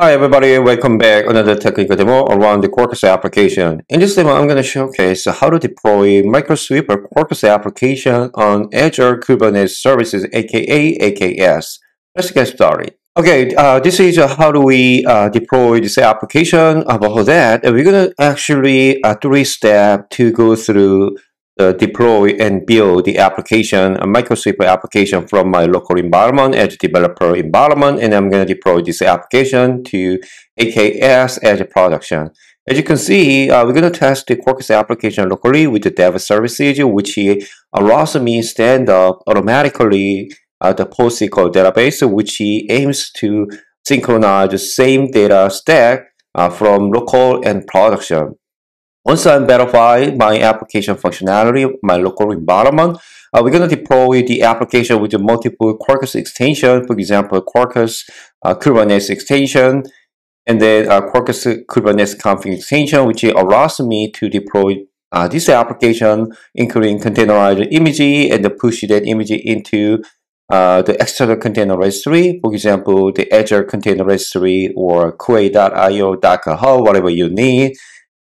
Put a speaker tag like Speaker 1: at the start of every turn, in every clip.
Speaker 1: Hi everybody, welcome back. Another technical demo around the Quarkus application. In this demo, I'm going to showcase how to deploy MicroSweeper Quarkus application on Azure Kubernetes Services, aka AKS. Let's get started. Okay, uh, this is uh, how do we uh, deploy this application. About that, we're going to actually uh, three step to go through uh, deploy and build the application, a MicroSweeper application from my local environment edge developer environment, and I'm going to deploy this application to AKS edge production. As you can see, uh, we're going to test the Quarkus application locally with the dev services, which allows me to stand up automatically uh, the PostgreSQL database, which aims to synchronize the same data stack uh, from local and production. Once I verify my application functionality, my local environment, uh, we're going to deploy the application with the multiple Quarkus extension, for example, Quarkus uh, Kubernetes extension, and then uh, Quarkus Kubernetes config extension, which allows me to deploy uh, this application, including containerized image and push that image into uh, the external container registry, for example, the Azure Container Registry or Quay.io, Docker whatever you need.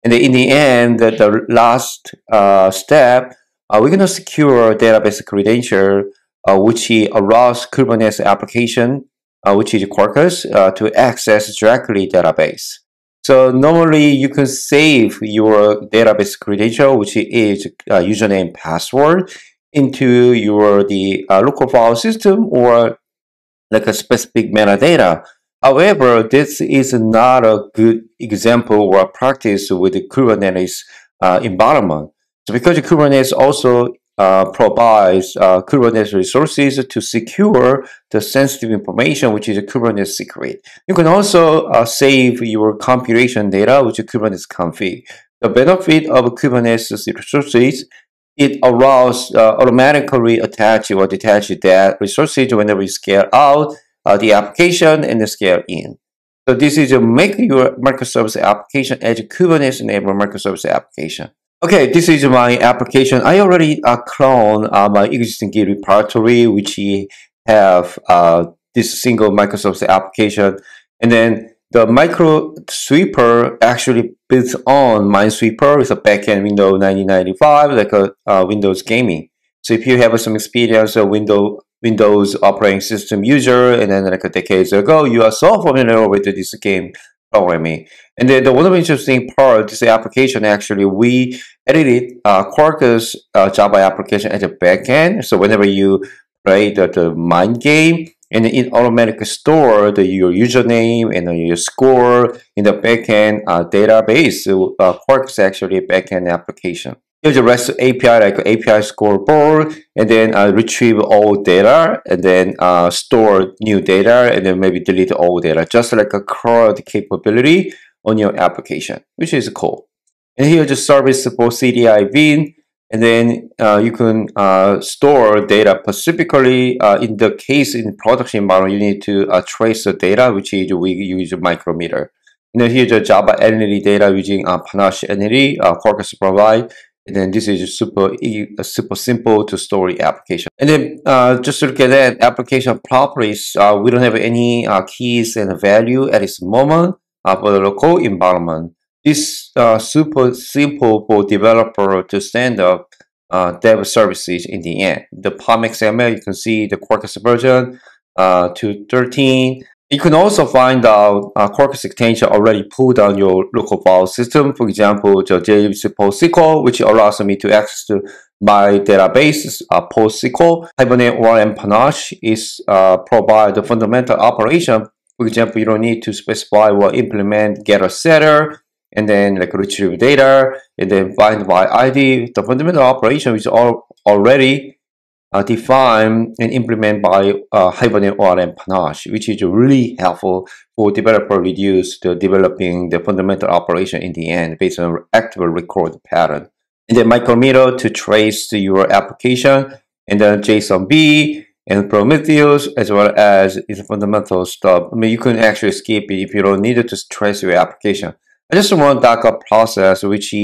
Speaker 1: And in the end, the, the last uh, step, uh, we're going to secure database credential, uh, which allows Kubernetes application, uh, which is Quarkus, uh, to access directly database. So normally you can save your database credential, which is uh, username password, into your the local file system or like a specific metadata. However, this is not a good example or practice with the Kubernetes uh, environment. So because Kubernetes also uh, provides uh, Kubernetes resources to secure the sensitive information, which is a Kubernetes secret. You can also uh, save your computation data, is Kubernetes config. The benefit of Kubernetes resources it allows uh, automatically attach or detach that resources whenever you scale out uh, the application and the scale in. So this is to make your microservice application as a Kubernetes enabled microservice application. Okay, this is my application. I already uh, clone uh, my existing Git repository, which have uh, this single microservice application. And then the micro sweeper actually builds on Minesweeper with a backend Windows 1995, like a uh, Windows gaming. So if you have some experience with Windows Windows operating system user, and then like a decades ago, you are so familiar with this game programming. And then the one of the interesting part, this application actually, we edited uh, Quarkus uh, Java application as a backend. So whenever you play the, the mind game, and it automatically store the, your username and your score in the backend uh, database. So uh, Quarkus actually a backend application. Here's a REST API like API scoreboard, and then uh, retrieve all data, and then uh, store new data, and then maybe delete all data, just like a CRUD capability on your application, which is cool. And here's the service for CDI bean, and then uh, you can uh, store data specifically uh, in the case in production environment, you need to uh, trace the data, which is we use a micrometer. and know, here's the Java entity data using Panache entity, uh, Quarkus provide, and then this is super super simple to story application. And then uh, just to look at that application properties, uh, we don't have any uh, keys and value at this moment uh, for the local environment. This uh, super simple for developer to stand up uh, dev services in the end. The POM XML, you can see the Quarkus version uh, 213 you can also find out uh, Quarkus extension already pulled on your local file system. For example, the JDBC PostgreSQL, which allows me to access to my database, uh, PostgreSQL. Hibernate ORM Panache is uh, provide the fundamental operation. For example, you don't need to specify or implement getter setter and then like retrieve data and then find by ID. The fundamental operation is all already uh, defined and implemented by uh, Hibernate ORM Panache, which is really helpful for developer reduce the developing the fundamental operation in the end based on active record pattern. And then micrometer to trace your application, and then JSONB and Prometheus, as well as its fundamental stuff. I mean, you can actually skip it if you don't need to trace your application. I just run Docker process, which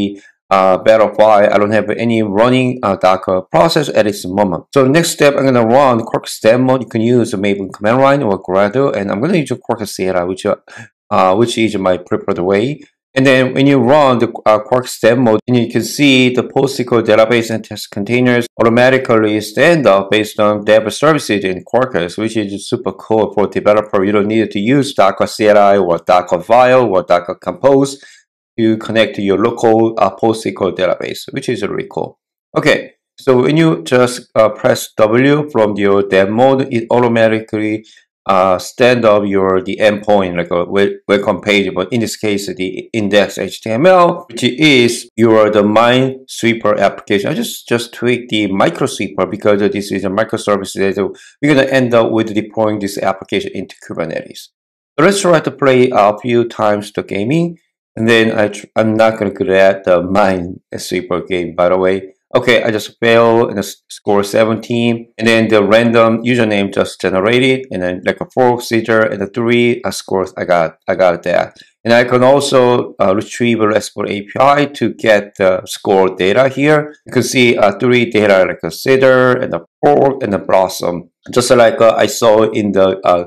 Speaker 1: uh, verify I don't have any running uh, Docker process at this moment. So next step, I'm gonna run Quarkus demo. You can use maybe command line or Gradle, and I'm gonna use Quarkus CLI, which uh, uh, which is my preferred way. And then when you run the uh, Quarkus demo, and you can see the PostgreSQL database and test containers automatically stand up based on dev services in Quarkus, which is super cool for developer. You don't need to use Docker CLI or Docker file or Docker Compose to connect to your local uh, PostgreSQL database, which is cool. Okay, so when you just uh, press W from your dev mode, it automatically uh, stand up your the endpoint like a welcome page, but in this case the index HTML, which is your the Minesweeper application. I just just tweak the microsweeper because this is a microservice so we're gonna end up with deploying this application into Kubernetes. Let's try to play a few times the gaming, and then I I'm not gonna create the Minesweeper game by the way okay, I just failed and score 17. And then the random username just generated and then like a four procedure and a three uh, scores I got, I got that. And I can also uh, retrieve a RESTful API to get the score data here. You can see uh, three data like a cedar and a fork and a blossom, just like uh, I saw in the uh,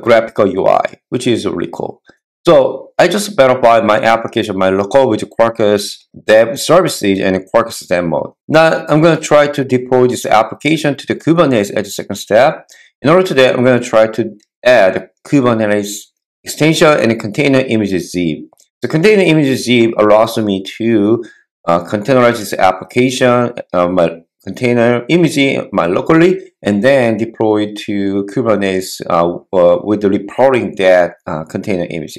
Speaker 1: graphical UI, which is really cool. So I just verified my application, my local with Quarkus dev services and Quarkus demo. Now I'm going to try to deploy this application to the Kubernetes at the second step. In order to that, I'm going to try to add Kubernetes extension and container image Jib. The container image Jib allows me to uh, containerize this application, uh, my container image my locally, and then deploy it to Kubernetes uh, uh, with the reporting that uh, container image.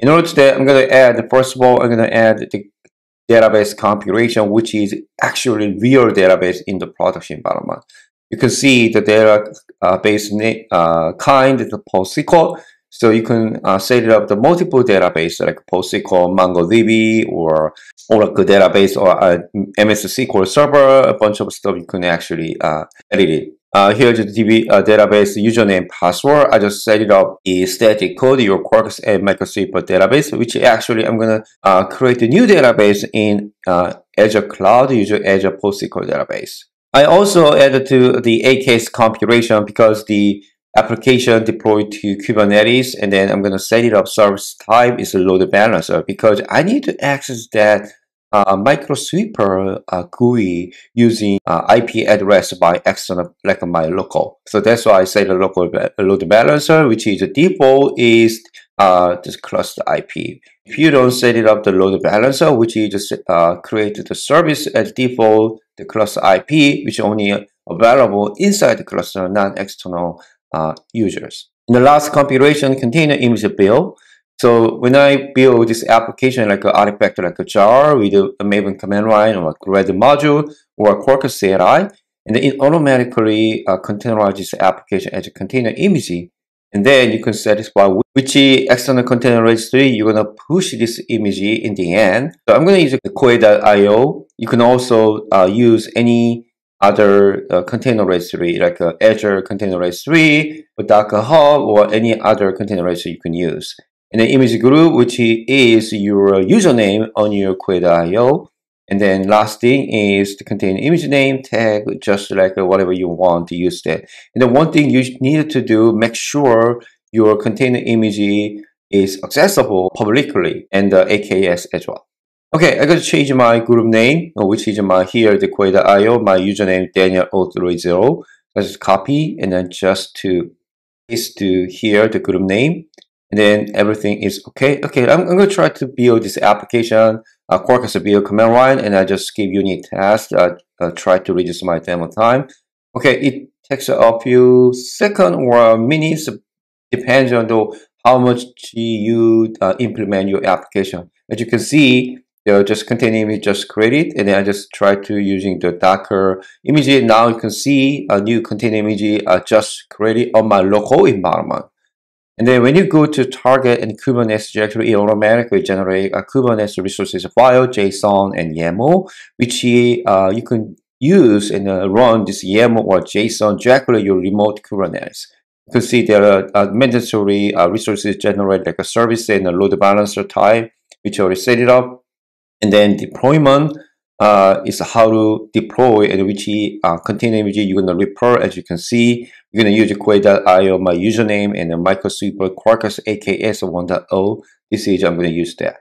Speaker 1: In order to that, I'm going to add, first of all, I'm going to add the database configuration, which is actually real database in the production environment. You can see the database uh, kind the PostgreSQL. So you can uh, set it up the multiple database like PostgreSQL, MongoDB, or Oracle database, or uh, MS SQL Server, a bunch of stuff you can actually uh, edit it. Uh, here's the DB, uh, database username password. I just set it up a static code, your Quarkus and MicroSweeper database, which actually I'm going to uh, create a new database in uh, Azure Cloud using Azure PostgreSQL database. I also added to the AKS configuration because the application deployed to Kubernetes and then I'm going to set it up service type is a load balancer because I need to access that uh, microsweeper uh, GUI using uh, IP address by external like my local. So that's why I say the local load balancer, which is the default is uh, this cluster IP. If you don't set it up the load balancer, which is just uh, create the service as default, the cluster IP, which only available inside the cluster, non-external uh, users. In the last configuration, container image build. So when I build this application like an artifact like a jar with a, Maven command line or a Red module or a Quarkus CLI, and then it automatically uh, containerizes this application as a container image. And then you can satisfy which external container registry you're going to push this image in the end. So I'm going to use the Quay.io. You can also uh, use any other uh, container registry like uh, Azure Container Registry, or Docker Hub, or any other container registry you can use and the image group, which is your username on your Quay.io. And then last thing is to contain image name tag, just like whatever you want to use that. And the one thing you need to do, make sure your container image is accessible publicly and uh, the AKS as well. Okay, I got to change my group name, which is my here the Quay.io, my username Daniel030. I just copy and then just to paste to here the group name and then everything is okay. Okay, I'm, I'm going to try to build this application, uh, Quarkus build command line, and I just give unit test, uh, uh, try to reduce my demo time. Okay, it takes a few seconds or minutes, depends on the, how much you uh, implement your application. As you can see, the just contain image just created, and then I just try to using the Docker image. Now you can see a new container image uh, just created on my local environment. And then when you go to target and Kubernetes directory, it automatically generate a Kubernetes resources file, JSON, and YAML, which uh, you can use and uh, run this YAML or JSON directly your remote Kubernetes. You can see there are uh, mandatory uh, resources generated like a service and a load balancer type, which already set it up. And then deployment, uh, is how to deploy and which uh, container image you're going to refer. As you can see, you're going to use Quay.io, my username, and the Microsweeper Quarkus AKS 1.0. This is I'm going to use that.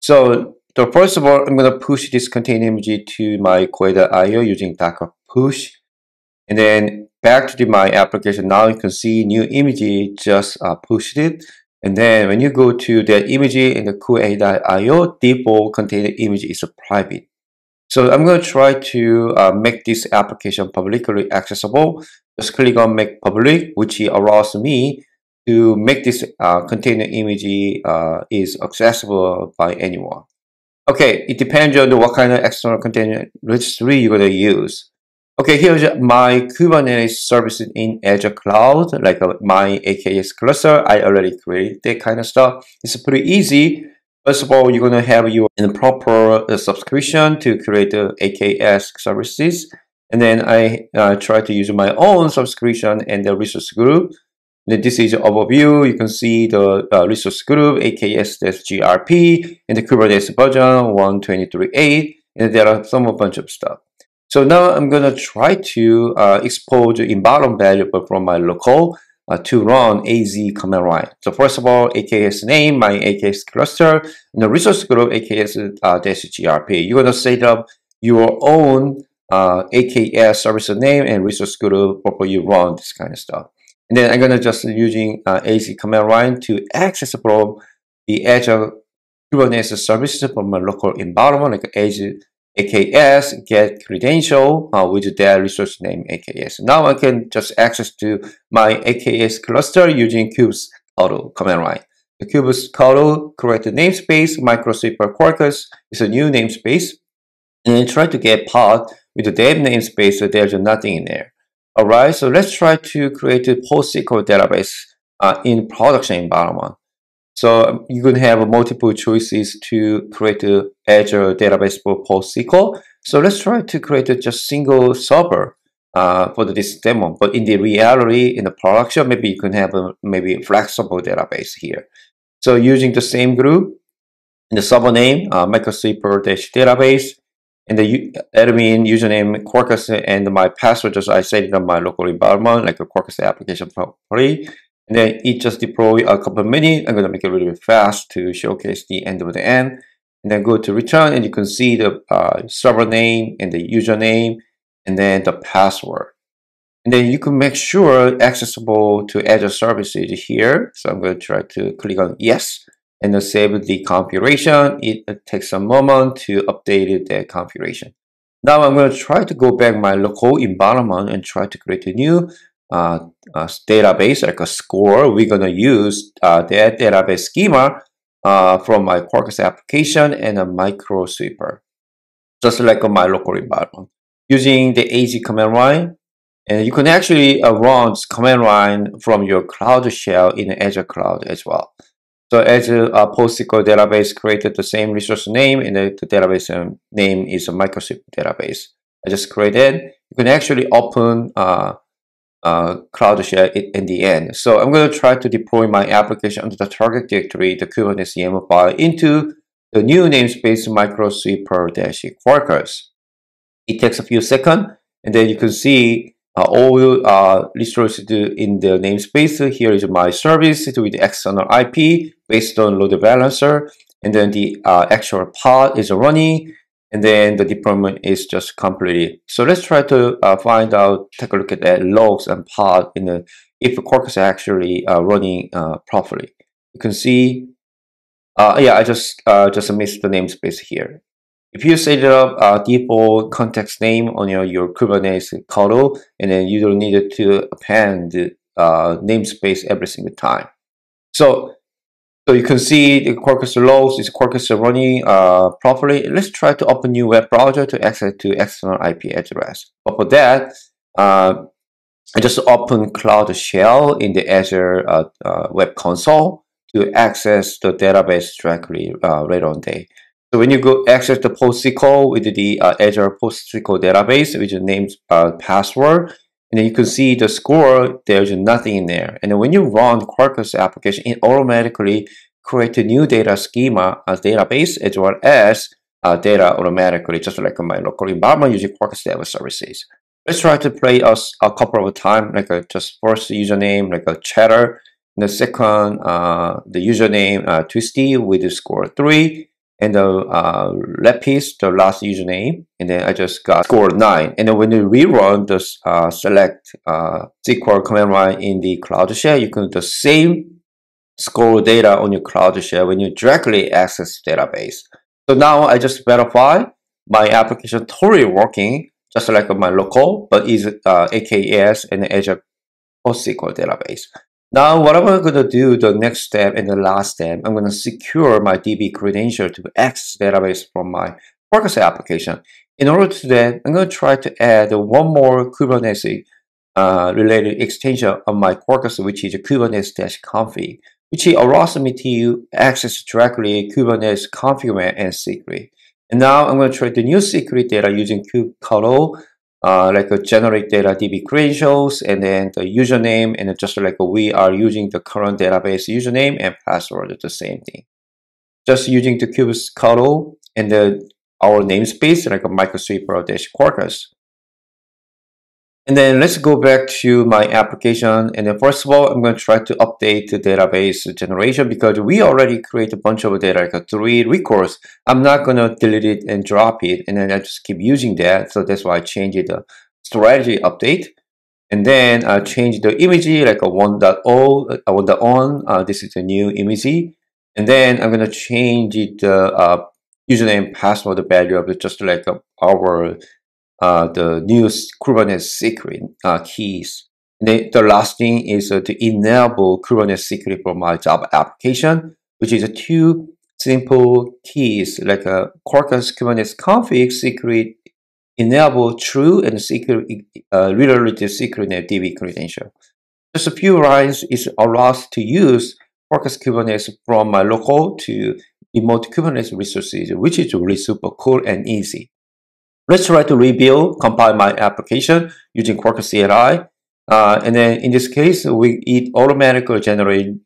Speaker 1: So, so first of all, I'm going to push this container image to my Quay.io using Docker push. And then back to my application, now you can see new image just uh, pushed it. And then when you go to the image in the Quay.io, default container image is private. So I'm going to try to uh, make this application publicly accessible. Just click on make public, which allows me to make this uh, container image uh, is accessible by anyone. Okay, it depends on what kind of external container registry you're going to use. Okay, here's my Kubernetes services in Azure Cloud, like uh, my AKS cluster. I already created that kind of stuff. It's pretty easy. First of all, you're going to have your proper uh, subscription to create the AKS services. And then I uh, try to use my own subscription and the resource group. Then this is overview. You can see the uh, resource group, AKS-GRP, and the Kubernetes version 123.8. And there are some bunch of stuff. So now I'm going to try to uh, expose the environment variable from my local uh, to run AZ command line. So first of all, AKS name, my AKS cluster, and the resource group AKS uh. You're going to set up your own uh, AKS service name and resource group before you run this kind of stuff. And then I'm going to just using uh, AZ command line to access from the Azure Kubernetes services from my local environment like Azure AKS get credential uh, with their resource name AKS. Now I can just access to my AKS cluster using kubes auto command line. The kubes auto a namespace, microsweeper Quarkus is a new namespace, and then try to get pod with the dev namespace so there's nothing in there. Alright, so let's try to create a PostgreSQL database uh, in production environment. So you can have multiple choices to create a Azure database for PostgreSQL. So let's try to create a just single server uh, for this demo. But in the reality, in the production, maybe you can have a maybe flexible database here. So using the same group, the server name, uh, microsweeper-database, and the admin username Quarkus and my password just I set it on my local environment, like a Quarkus application property. And then it just deploy a couple of minutes. I'm going to make it a little bit fast to showcase the end of the end. And then go to return and you can see the uh, server name and the username and then the password. And then you can make sure accessible to Azure services here. So I'm going to try to click on yes and then save the configuration. It, it takes a moment to update the configuration. Now I'm going to try to go back my local environment and try to create a new uh, uh, database, like a score, we're going to use uh, that database schema uh, from my Quarkus application and a microsweeper, just like my local environment. Using the AZ command line, and you can actually uh, run this command line from your Cloud Shell in Azure Cloud as well. So Azure uh, database created the same resource name, and the, the database um, name is a microsweep database. I just created. You can actually open uh, Cloud Shell in the end. So I'm going to try to deploy my application under the target directory, the Kubernetes YAML file, into the new namespace microsweeper-quarkus. It takes a few seconds, and then you can see uh, all uh, resources in the namespace. Here is my service with external IP based on load balancer, and then the uh, actual pod is running, and then the deployment is just completed. So let's try to uh, find out, take a look at that logs and pod in the if the Quarkus is actually uh, running uh, properly. You can see, uh, yeah, I just uh, just missed the namespace here. If you set up a default context name on your, your Kubernetes kernel, and then you don't need to append the uh, namespace every single time. So so you can see the Quarkus logs is Quarkus running uh, properly. Let's try to open new web browser to access to external IP address. But for that, uh, I just open Cloud Shell in the Azure uh, uh Web Console to access the database directly uh, later on day. So when you go access the PostgreSQL with the uh, Azure PostgreSQL database with the name password, and then you can see the score, there's nothing in there. And then when you run Quarkus application, it automatically creates a new data schema as database as well as uh, data automatically, just like my local environment using Quarkus Dev Services. Let's try to play us a couple of times, like a just first username, like a chatter, and the second, uh, the username uh, Twisty with the score three, and the uh, Lepis, the last username, and then I just got score nine. And then when you rerun the uh, select uh, SQL command line in the Cloud Shell, you can do the same score data on your Cloud Shell when you directly access database. So now I just verify my application totally working, just like my local, but is uh, AKS and Azure PostgreSQL database. Now, what I'm going to do, the next step and the last step, I'm going to secure my DB credential to access database from my Quarkus application. In order to that, I'm going to try to add one more Kubernetes uh, related extension of my Quarkus, which is Kubernetes-config which allows me to access directly Kubernetes configure and secret. And now I'm going to try the new secret data using kubectl, uh, like a generate data DB credentials, and then the username, and just like we are using the current database username and password, the same thing. Just using the kubectl and the our namespace, like a microsweeper-quarkus. And then let's go back to my application. And then first of all, I'm going to try to update the database generation because we already create a bunch of data, like a three records. I'm not going to delete it and drop it. And then I just keep using that. So that's why I changed the strategy update. And then I change the image like a 1.0, a 1.1. Uh, this is a new image. And then I'm going to change it, uh, uh, username, password the value of just like uh, our uh, the new Kubernetes secret uh, keys. The, last thing is uh, to enable Kubernetes secret for my Java application, which is two simple keys like a Quarkus Kubernetes config secret enable true and secret uh, related secret DB credential. Just a few lines is allows to use Quarkus Kubernetes from my local to remote Kubernetes resources, which is really super cool and easy. Let's try to rebuild, compile my application using Quarkus CLI. Uh, and then in this case, we it automatically generate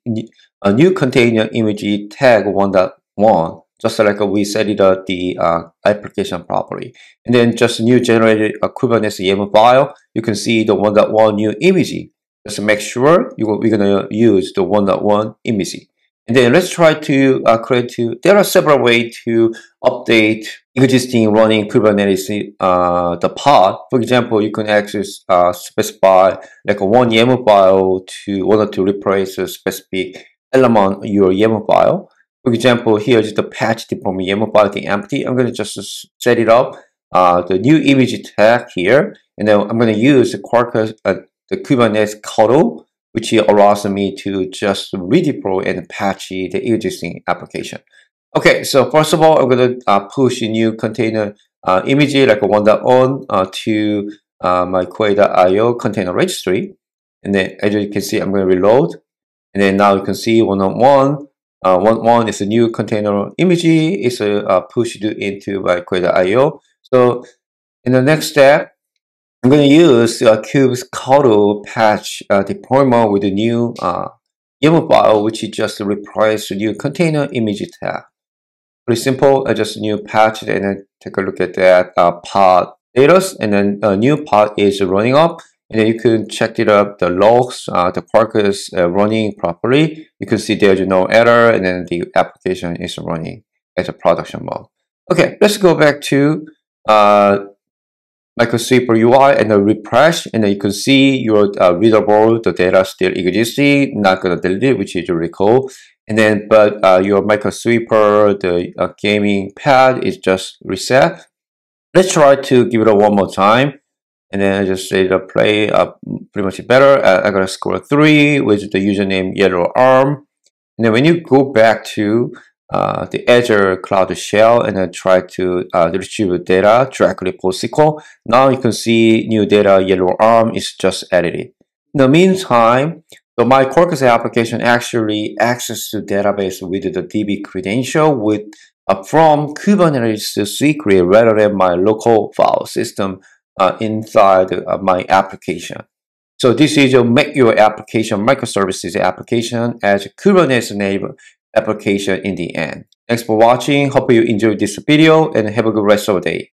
Speaker 1: a new container image tag 1.1, just like we set it up the uh, application properly. And then just new generated a Kubernetes YAML file. You can see the 1.1 new image. Just make sure you, we're going to use the 1.1 image. And then let's try to uh, create to, there are several ways to update existing running Kubernetes, uh, the pod. For example, you can access, uh, specify like a one YAML file to want to replace a specific element your YAML file. For example, here is the patch from YAML file the empty. I'm going to just set it up, uh, the new image tag here, and then I'm going to use the Quarkus, uh, the Kubernetes kernel which allows me to just redeploy and patch the existing application. Okay, so first of all, I'm going to uh, push a new container uh, image like a 1.0 uh, to uh, my Quay.io container registry. And then as you can see, I'm going to reload. And then now you can see 1.1. Uh, 1.1 is a new container image. It's uh, pushed into my Quay.io. So in the next step, I'm going to use uh, kubectl patch uh, deployment with the new uh, YAML file, which is just replace the new container image tag. Pretty simple. I just new patch and then take a look at that uh, pod status, and then a new pod is running up. And then you can check it up the logs, uh, the Quarkus uh, running properly. You can see there's no error, and then the application is running as a production mode. Okay, let's go back to uh, microsweeper UI and the refresh and then you can see your uh, readable the data still existing not gonna delete it which is really cool. And then but uh, your microsweeper the uh, gaming pad is just reset. Let's try to give it a one more time. And then I just say the play up pretty much better. Uh, I gotta score three with the username yellow arm. And then when you go back to uh, the Azure Cloud Shell and then try to uh, retrieve data directly PostgreSQL. Now you can see new data yellow arm is just edited. In the meantime, the my Quarkus application actually access the database with the DB credential with uh, from Kubernetes secret rather than my local file system uh, inside uh, my application. So this is your make your application microservices application as Kubernetes native application in the end. Thanks for watching. Hope you enjoyed this video and have a good rest of the day.